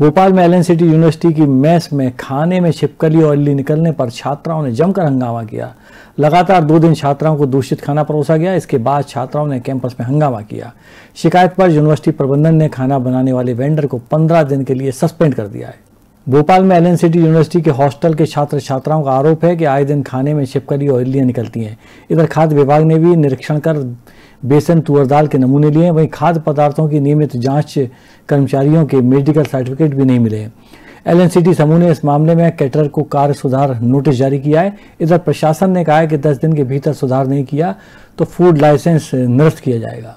भोपाल में L city university की mess में खाने में छिपकली और इल्ली निकलने पर छात्राओं ने जमकर हंगामा किया। लगातार दो दिन छात्राओं को दूषित खाना परोसा गया, इसके बाद छात्राओं ने कैंपस में हंगामा किया। शिकायत पर यूनिवर्सिटी प्रबंधन ने खाना बनाने वाले वेंडर को पंद्रह दिन के लिए सस्पेंड कर दिया है। भोपाल में एलएन सिटी यूनिवर्सिटी के हॉस्टल के छात्र छात्राओं का आरोप है कि आए दिन खाने में छिपकली और इल्लियाँ निकलती हैं। इधर खाद्य विभाग ने भी निरीक्षण कर बेसन, तुअर दाल के नमूने लिए वहीं खाद्य पदार्थों की नियमित जाँच कर्मचारियों के मेडिकल सर्टिफिकेट भी नहीं मिले एलएनसीटी समूह ने इस मामले में कैटर को कार्य सुधार नोटिस जारी किया है। इधर प्रशासन ने कहा है कि 10 दिन के भीतर सुधार नहीं किया तो फ़ूड लाइसेंस निरस्त किया जाएगा।